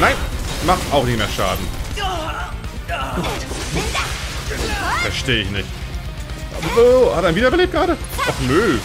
Nein, macht auch nicht mehr Schaden. Verstehe ich nicht. Oh, hat er ihn wiederbelebt gerade? Ach nö.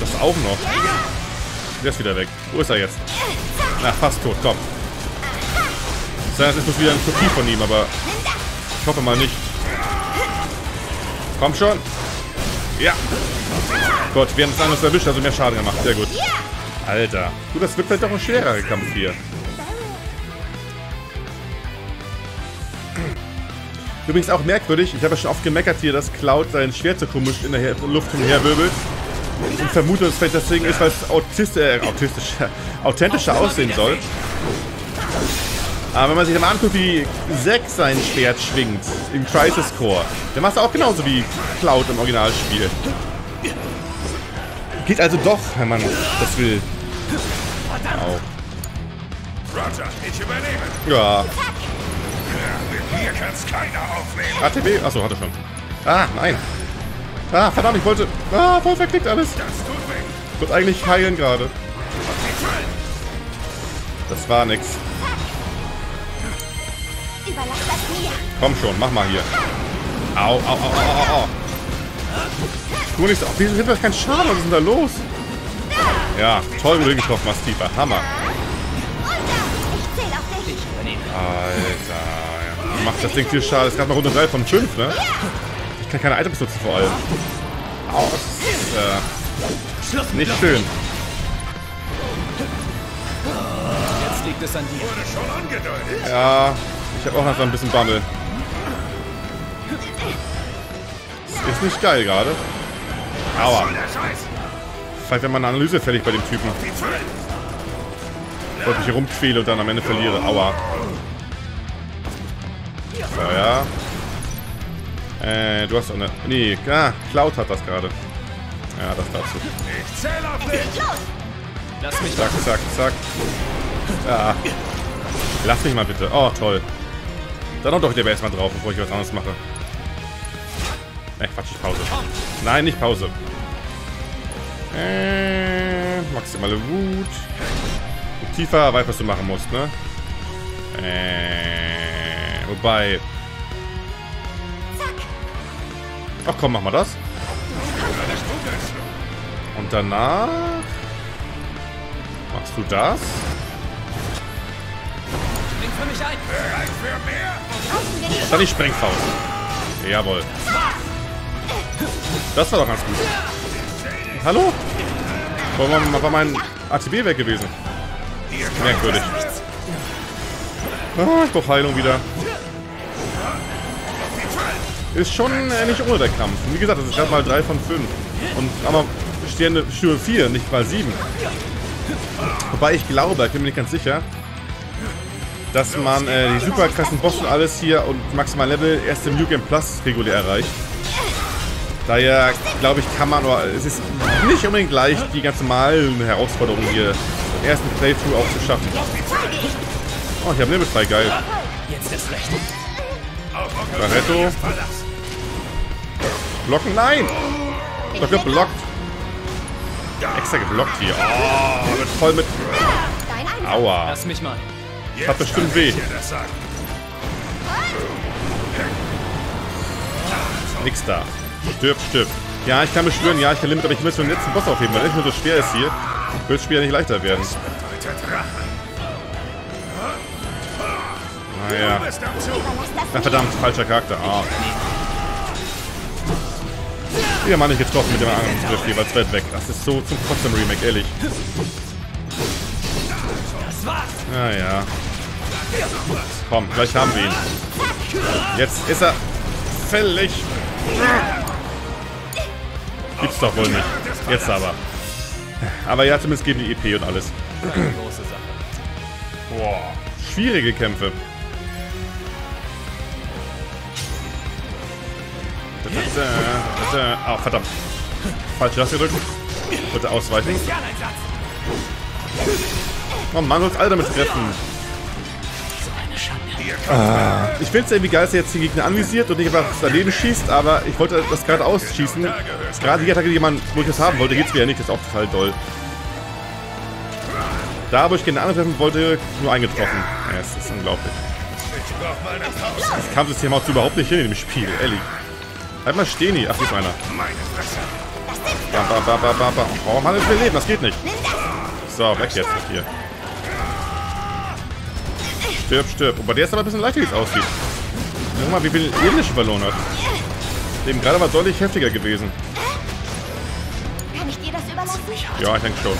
Das auch noch. Der ist wieder weg. Wo ist er jetzt? Na, fast tot. Komm. Das ist wieder ein Kopie von ihm, aber ich hoffe mal nicht. Komm schon. Ja. Gott, wir haben es anders erwischt, also mehr Schaden gemacht. Sehr gut. Alter. Gut, das wird vielleicht doch ein schwerer Kampf hier. Übrigens auch merkwürdig, ich habe ja schon oft gemeckert hier, dass Cloud sein Schwert so komisch in der Luft umherwirbelt. Und vermute, dass es vielleicht deswegen ist, weil es autistisch, äh, autistisch, authentischer aussehen soll. Aber wenn man sich mal anguckt, wie Zack sein Schwert schwingt im Crisis Core, der macht es auch genauso wie Cloud im Originalspiel. Geht also doch, wenn man das will. Au. Roger, ich übernehme. Ja. Mit mir kann's keiner aufnehmen. ATB? Achso, hatte schon. Ah, nein. Ah, verdammt, ich wollte... Ah, voll verklickt alles. Ich wollte eigentlich heilen gerade. Das war nix. Komm schon, mach mal hier. Au, au, au, au, au, au. Tu nicht so. Wieso nimmt das keinen Schaden? Was ist denn da los? Ja, toll getroffen, Mastifa. Hammer. Ich zähle auf dich. Alter. Ja. Macht das Ding viel Schaden. Das ist gerade mal Runde 3 von 5, ne? Ich kann keine Items nutzen vor allem. Au, das ist äh, nicht schön. Jetzt liegt es an dir. Ja, ich habe auch noch so ein bisschen Bammel. Ist nicht geil gerade. Aua. Vielleicht wäre mal eine Analyse fällig bei dem Typen. Bevor ich mich hier rumquäle und dann am Ende verliere. Aua. So, ja. Äh, du hast auch eine... Nee, ah, Cloud hat das gerade. Ja, das dazu. Ich zähle auf dich. Lass mich Zack, zack, zack. Ja. Lass mich mal bitte. Oh, toll. Dann noch doch der erstmal drauf, bevor ich was anderes mache. Ne, Quatsch, nicht Pause. Nein, nicht Pause. Äh, maximale Wut. Und tiefer, weißt was du machen musst, ne? Äh, wobei... Ach komm, mach mal das. Und danach... Machst du das? Spring für mich ein. Bereit für mehr? Dann die Sprengfaust. Jawohl. Das war doch ganz gut. Hallo? Warum war mein ATB weg gewesen? Merkwürdig. Ah, ich brauche Heilung wieder. Ist schon äh, nicht ohne der Kampf. Wie gesagt, das ist gerade mal 3 von 5. Und aber Sterne Stufe 4, nicht mal 7. Wobei ich glaube, ich bin mir nicht ganz sicher, dass man äh, die super krassen Boss und alles hier und maximal Level erst im New Game Plus regulär erreicht. Daher glaube ich, kann man, oder es ist nicht unbedingt leicht, die ganz normalen Herausforderungen hier im ersten Playthrough auch zu schaffen. Oh, ich habe Level 3, geil. Jetzt ist recht. Auf Barretto. Blocken? Nein! Ich hab geblockt. Extra geblockt hier. Oh, wird voll mit... Aua. Lass mich mal. Jetzt Hat bestimmt weh. das. Nix da. Stirb, stirb. Ja, ich kann beschwören, ja, ich kann Limit, aber ich für den letzten Boss aufheben, weil der nicht nur so schwer ist hier. Wird das Spiel ja nicht leichter werden. Naja. Das Na verdammt, falscher Charakter. Ah. Wieder mal nicht getroffen mit dem anderen Griff hier, weil es weit weg. Das ist so zum Kotzen Remake, ehrlich. Das. Naja. Komm, gleich haben wir ihn. Jetzt ist er fällig. Gibt's doch wohl nicht. Jetzt aber. Aber ja, zumindest geben die EP und alles. Boah. Schwierige Kämpfe. Ah, verdammt. Falsche Taste gedrückt. Bitte ausweichen. Oh Mann, uns alle damit treffen. Schande. Ich finde es irgendwie geil, dass er jetzt den Gegner anvisiert und nicht einfach daneben schießt, aber ich wollte das gerade ausschießen. Gerade die Attacke, die man, wo ich das haben wollte, geht's wieder nicht. Das ist auch total doll. Da, wo ich gerne treffen wollte, nur eingetroffen. Ja, es ist unglaublich. Das Kampfsystem haut überhaupt nicht hin in dem Spiel, ehrlich. Halt mal stehen hier. Ach, ist einer. Bam, bam, bam, bam, bam, bam. Oh Mann, ich will leben, das geht nicht. So, weg jetzt mit. Stirb, stirb. Aber der ist aber ein bisschen leichter, wie es aussieht. Guck mal, wie viel schon verloren hat. Dem gerade war deutlich heftiger gewesen. Kann ich dir das überlassen? Ja, ich denke schon.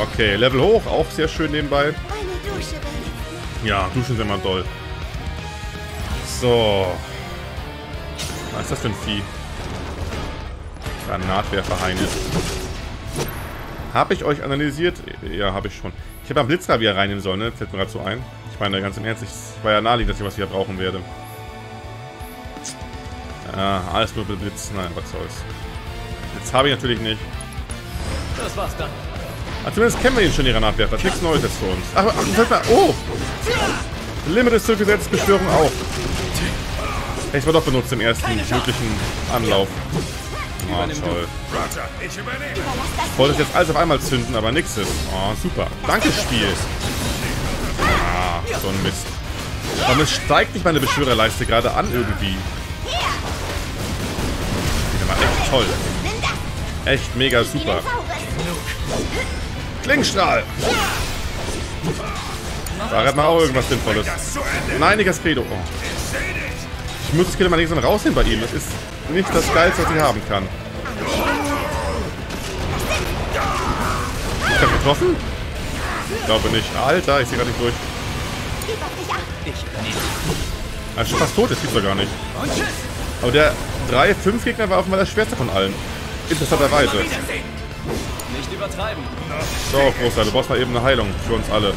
Okay, Level hoch, auch sehr schön nebenbei. Ja, duschen sind immer doll. So. Was ist das für ein Vieh? Granatwerfer Heine. Habe ich euch analysiert? Ja, habe ich schon. Ich hätte mal Blitzravier reinnehmen sollen, ne? Fällt mir gerade so ein. Ich meine, ganz im Ernst, ich war ja naheliegend, dass ich was hier brauchen werde. Ja, alles nur mit Blitz. Nein, was soll's. Blitz habe ich natürlich nicht. Das war's dann. Ah, zumindest kennen wir ihn schon, die Granatwerfer. Das ist nichts Neues jetzt für uns. Ach, ach fällt mir... Oh! Limit ist zurückgesetzt, Beschwörung auch. Ich mal doch benutzt im ersten möglichen Anlauf. Oh, toll. Ich das wollte es jetzt alles auf einmal zünden, aber nix ist. Oh, super. Danke, Spiel. Ah, so ein Mist. Warum steigt nicht meine Beschwörerleiste gerade an irgendwie? Die war echt toll. Das. Echt mega super. Klingstrahl! Da hat man auch irgendwas Sinnvolles. Das. Nein, nicht das Credo. Oh. Ich muss das Kind mal langsam rausnehmen bei ihm. Das ist nicht das Geilste, was ich haben kann. Ich hab getroffen? Ich glaube nicht. Alter, ich sehe gar nicht durch. Er ist schon fast tot, das gibt's doch gar nicht. Aber der 3-5-Gegner war offenbar der schwerste von allen. Interessanterweise. Nicht übertreiben. So, Großer, du brauchst mal eben eine Heilung für uns alle.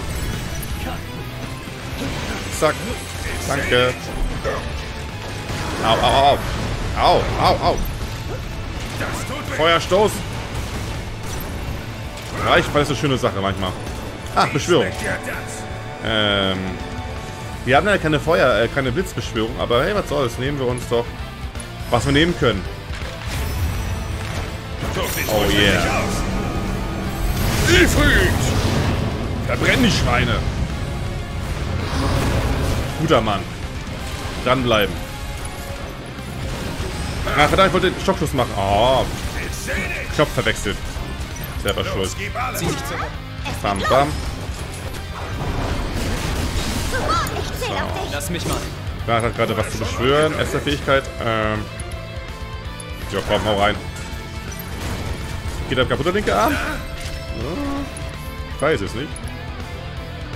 Zack. Danke. Au, au, au. Au, au, au. Feuerstoß. Reichweite ist eine schöne Sache manchmal. Ach, Beschwörung. Ähm, wir haben ja keine Feuer, äh, keine Blitzbeschwörung, aber hey, was soll's, nehmen wir uns doch, was wir nehmen können. Oh yeah. Ifrit! Verbrenn die Schweine! Guter Mann. Dranbleiben. Ah, verdammt, ich wollte den Stockschuss machen. Oh. Knopf verwechselt. Selber schuld. Bam, bam. Dich. Lass mich mal. Da hat gerade was zu beschwören. Erste Fähigkeit. Ähm. Ja, komm, hau rein. Geht der kaputt, der linke Arm? Ich weiß es nicht.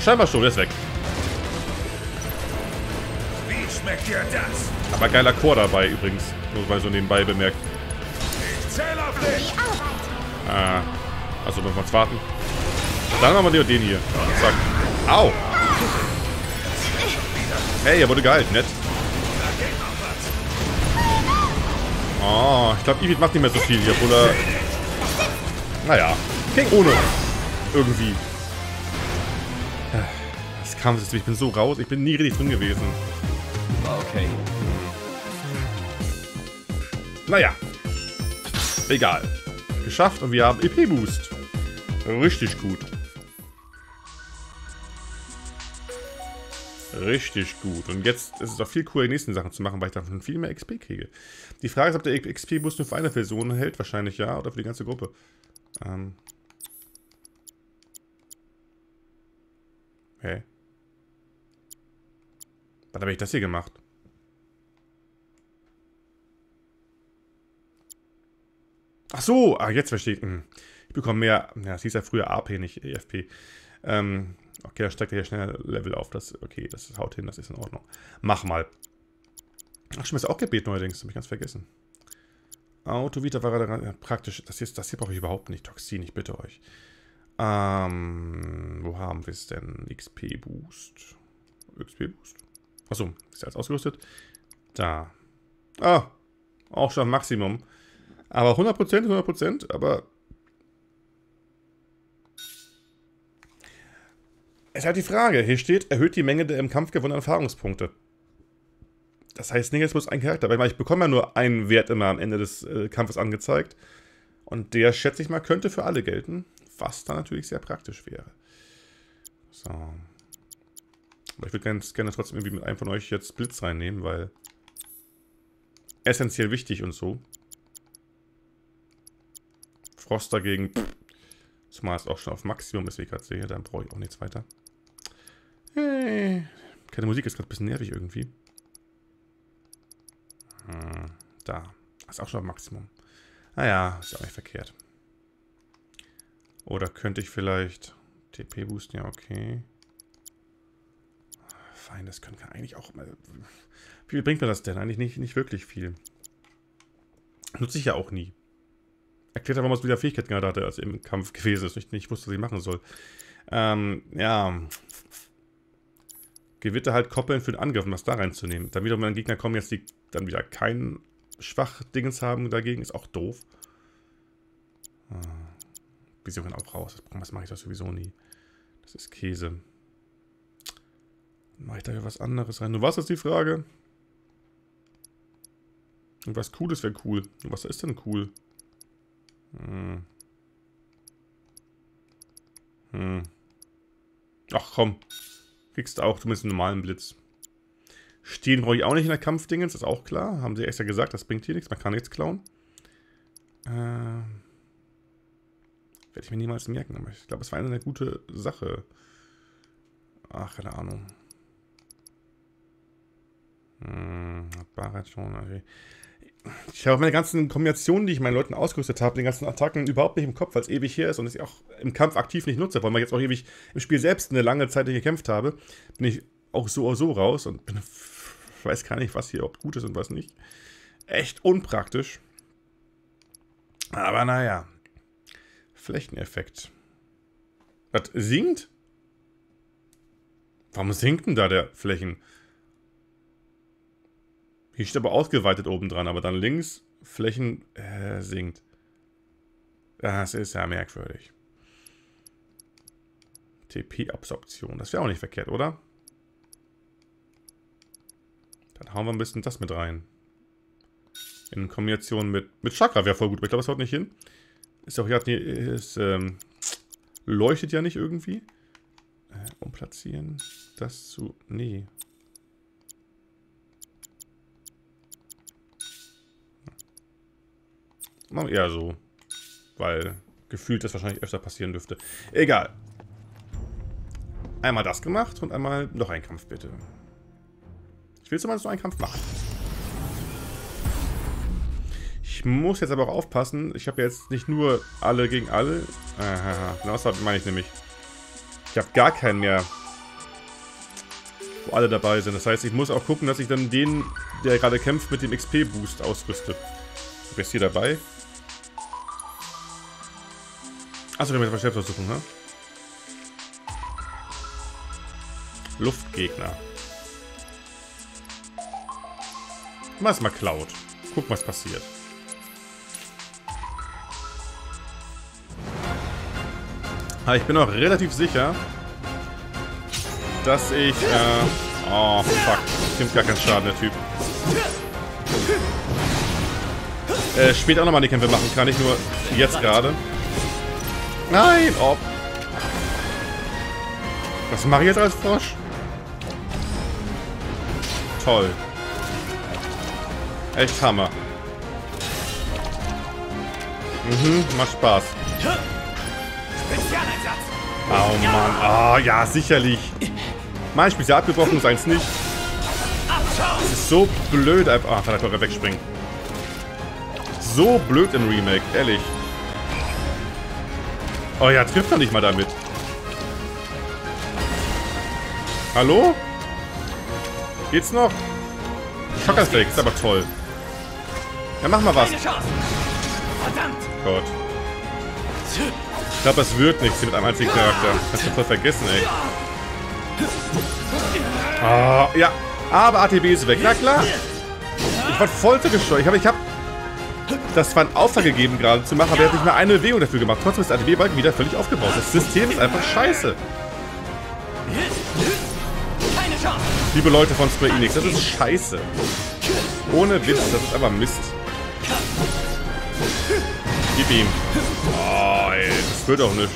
Scheinbar schon, der ist weg. Wie schmeckt dir das? Aber geiler Chor dabei übrigens. Nur mal so nebenbei bemerkt. Ah. Also müssen wir jetzt warten. Dann machen wir den hier. Zack. Au! Hey, er wurde geheilt, nett. Oh, ich glaube, Ivit macht nicht mehr so viel hier, obwohl er... Naja, ging ohne. Irgendwie. Das Kampfsystem, ich bin so raus, ich bin nie richtig drin gewesen. War okay. Naja. Egal. Geschafft und wir haben EP-Boost. Richtig gut. Richtig gut. Und jetzt ist es auch viel cooler, die nächsten Sachen zu machen, weil ich davon viel mehr XP kriege. Die Frage ist, ob der XP-Boost nur für eine Person hält. Wahrscheinlich ja, oder für die ganze Gruppe. Ähm. Hä? Was habe ich das hier gemacht? Ach so, ah, jetzt verstehe ich. Hm. Ich bekomme mehr. Ja, es hieß ja früher AP, nicht EFP. Ähm, okay, da steigt er hier schneller Level auf. Das, okay, das haut hin, das ist in Ordnung. Mach mal. Ach, schon ist auch Gebet neuerdings, habe ich ganz vergessen. Autovita war gerade ja, praktisch. Das hier, das hier brauche ich überhaupt nicht. Toxin, ich bitte euch. Ähm, wo haben wir es denn? XP Boost. XP Boost. Achso, ist ja alles ausgerüstet. Da. Ah, auch schon Maximum. Aber 100%, 100%, aber... Es ist halt die Frage. Hier steht, erhöht die Menge der im Kampf gewonnenen Erfahrungspunkte. Das heißt nicht, es muss ein Charakter, weil ich bekomme ja nur einen Wert immer am Ende des äh, Kampfes angezeigt. Und der, schätze ich mal, könnte für alle gelten. Was dann natürlich sehr praktisch wäre. So. Aber ich würde ganz gerne trotzdem irgendwie mit einem von euch jetzt Blitz reinnehmen, weil essentiell wichtig und so. Frost dagegen, pff, zumal es auch schon auf Maximum ist, wie ich gerade sehe, dann brauche ich auch nichts weiter. Hey. Keine Musik ist gerade ein bisschen nervig irgendwie. Hm, da. Ist auch schon auf Maximum. Naja, ist ja auch nicht verkehrt. Oder könnte ich vielleicht TP boosten? Ja, okay. Fein, das können wir eigentlich auch mal... Wie viel bringt mir das denn? Eigentlich nicht, nicht wirklich viel. Nutze ich ja auch nie. Erklärt aber, was wieder Fähigkeiten gerade hatte, als im Kampf gewesen ist. Ich nicht wusste, was ich machen soll. Ähm, ja. Gewitter halt koppeln für den Angriff, um das da reinzunehmen. Dann wiederum, wenn Gegner kommen, jetzt die dann wieder kein Schwachdingens haben dagegen, ist auch doof. Ah. Vision auch raus. Das mache ich doch sowieso nie. Das ist Käse. Mache ich da was anderes rein? Nur was ist die Frage? Und was Cooles wäre cool. Und was ist denn cool? Hm. Hm. Ach komm. Kriegst du auch zumindest einen normalen Blitz. Stehen brauche ich auch nicht in der Kampfdingens, ist auch klar. Haben sie extra gesagt, das bringt hier nichts, man kann nichts klauen. Ähm. Werde ich mir niemals merken, aber ich glaube, es war eine gute Sache. Ach, keine Ahnung. Hm, Barat schon. Okay. Ich habe meine ganzen Kombinationen, die ich meinen Leuten ausgerüstet habe, den ganzen Attacken überhaupt nicht im Kopf, weil es ewig her ist und ich auch im Kampf aktiv nicht nutze, weil man jetzt auch ewig im Spiel selbst eine lange Zeit gekämpft habe, bin ich auch so oder so raus und bin, weiß gar nicht, was hier überhaupt gut ist und was nicht. Echt unpraktisch. Aber naja. Flächeneffekt. Was sinkt? Warum sinkt denn da der Flächen? Hier steht aber ausgeweitet oben dran, aber dann links Flächen äh, sinkt. Das ist ja merkwürdig. TP-Absorption. Das wäre auch nicht verkehrt, oder? Dann hauen wir ein bisschen das mit rein. In Kombination mit, mit Chakra wäre voll gut, aber ich glaube, das haut nicht hin. Ist auch ja, es ähm, leuchtet ja nicht irgendwie. Äh, umplatzieren. Das zu. Nee. Ja, so. Weil gefühlt das wahrscheinlich öfter passieren dürfte. Egal. Einmal das gemacht und einmal noch ein Kampf, bitte. Ich will zumindest noch einen Kampf machen. Ich muss jetzt aber auch aufpassen. Ich habe jetzt nicht nur alle gegen alle. Aha, genau das meine ich nämlich. Ich habe gar keinen mehr, wo alle dabei sind. Das heißt, ich muss auch gucken, dass ich dann den, der gerade kämpft, mit dem XP-Boost ausrüste. Wer ist hier dabei? Achso, wir müssen selbst aussuchen, ne? Luftgegner. Mach mal Cloud. Guck, was passiert. Aber ich bin auch relativ sicher, dass ich, äh, oh, fuck. Nimmt gar keinen Schaden, der Typ. Äh, später auch nochmal die Kämpfe machen kann, nicht nur jetzt gerade. Nein! Oh. Was mache ich jetzt als Frosch? Toll. Echt Hammer. Mhm, macht Spaß. Oh Mann. Oh ja, sicherlich. Mein Spezial abgebrochen, seins nicht. Das ist so blöd einfach. Ah, er wegspringen. So blöd im Remake, ehrlich. Oh ja, trifft er nicht mal damit. Hallo? Geht's noch? Schockersteak ist aber toll. Ja, mach mal was. Gott. Ich glaube, es wird nichts mit einem einzigen Charakter. Kannst du voll vergessen, ey. Ah, ja. Aber ATB ist weg. Na klar. Ich war voll zu gesteuert. Ich habe ich hab das war ein Auftrag gegeben gerade zu machen, aber er hat nicht mal eine Bewegung dafür gemacht. Trotzdem ist der ATB-Balken wieder völlig aufgebaut. Das System ist einfach scheiße. Liebe Leute von Square Enix, das ist scheiße. Ohne Witz, das ist aber Mist. Gib ihm. Oh, ey. Das Wird auch nicht.